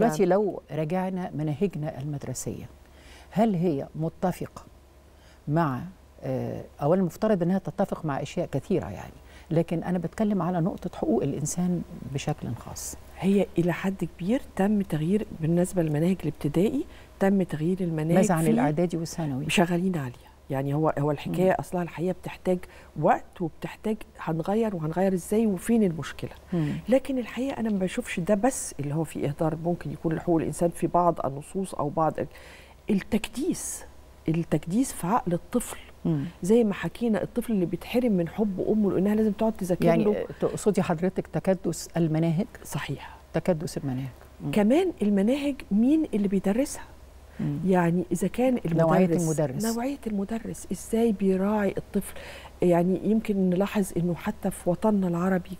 دلوقتي لو رجعنا مناهجنا المدرسية هل هي متفقة مع آه، أولا المفترض أنها تتفق مع أشياء كثيرة يعني لكن أنا بتكلم على نقطة حقوق الإنسان بشكل خاص. هي إلى حد كبير تم تغيير بالنسبة للمناهج الابتدائي تم تغيير المناهج ماذا عن الإعدادي والثانوي؟ شغالين عليها يعني هو هو الحكاية. أصلها الحقيقة بتحتاج وقت وبتحتاج هنغير وهنغير إزاي وفين المشكلة. لكن الحقيقة أنا ما بشوفش ده بس اللي هو في إهدار ممكن يكون لحقوق الإنسان في بعض النصوص أو بعض ال- التكديس التكديس في عقل الطفل مم. زي ما حكينا الطفل اللي بيتحرم من حب أمه لأنها لازم تقعد تذاكر يعني له تقصدي حضرتك تكدس المناهج صحيح تكدس المناهج مم. كمان المناهج مين اللي بيدرسها. يعني إذا كان المدرس نوعية المدرس. نوعية المدرس إزاي بيراعي الطفل يعني يمكن نلاحظ إنه حتى في وطننا العربي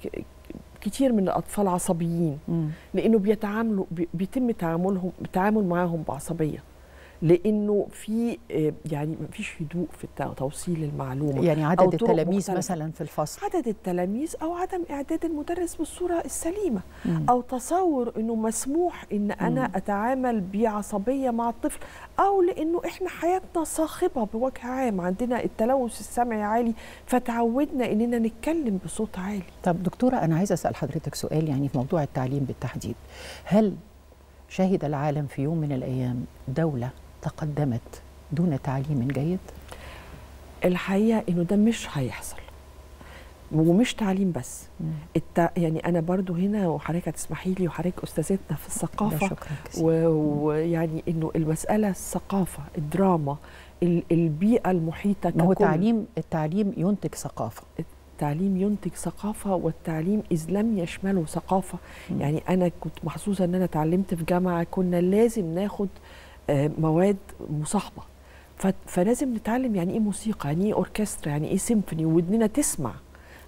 كتير من الأطفال عصبيين مم. لإنه بيتعاملوا بي- بيتم تعاملهم التعامل معاهم بعصبية لأنه في آه، يعني ما فيش هدوء في توصيل المعلومة يعني عدد التلاميذ مختلفة. مثلا في الفصل عدد التلاميذ أو عدم إعداد المدرس بالصورة السليمة مم. أو تصور إنه مسموح إن أنا مم. أتعامل بعصبية مع الطفل أو لأنه إحنا حياتنا صاخبة بوجه عام عندنا التلوث السمعي عالي فتعودنا إننا نتكلم بصوت عالي طب دكتورة أنا عايزة أسأل حضرتك سؤال يعني في موضوع التعليم بالتحديد هل شهد العالم في يوم من الأيام دولة تقدمت دون تعليم جيد؟ الحقيقة إنه ده مش هيحصل. ومش تعليم بس. التع... يعني أنا برضو هنا وحضرتك هتسمحي لي وحضرتك أستاذتنا في الثقافة. كثير و- ويعني إنه المسألة الثقافة الدراما ال- البيئة المحيطة ما هو. تعليم التعليم ينتج ثقافة. التعليم ينتج ثقافة والتعليم إذ لم يشمله ثقافة. مم. يعني أنا كنت محظوظة أن أنا اتعلمت في جامعة كنا لازم ناخد مواد مصاحبة. ف- فلازم نتعلم يعني إيه موسيقى يعني إيه أوركسترا يعني إيه سيمفوني ودننا تسمع.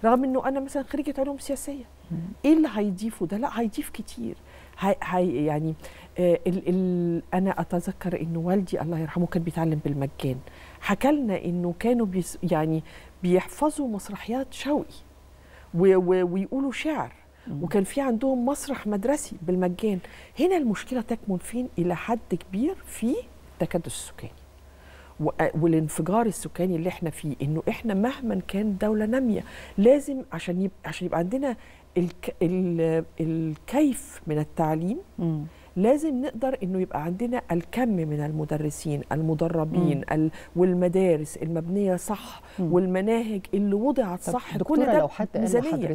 رغم أنه أنا مثلا خريجة علوم سياسية. مم. إيه اللي هيضيفه ده؟ لا هيضيف كتير. هي هي يعني آه ال ال أنا أتذكر إنه والدي الله يرحمه كان بيتعلم بالمجان. حكى لنا إنه كانوا بيس يعني بيحفظوا مسرحيات شوقي ويقولوا شعر. وكان في عندهم مسرح مدرسي بالمجان هنا المشكلة تكمن فين إلى حد كبير في التكدس السكاني و- والانفجار السكاني اللي إحنا فيه إنه إحنا مهما كان دولة نامية لازم عشان يبقى عشان يبقى عندنا الك ال الكيف من التعليم مم. لازم نقدر إنه يبقى عندنا الكم من المدرسين المدربين. ال والمدارس المبنية صح مم. والمناهج اللي وضعت صح كل ده لو حد قال. لحضرتك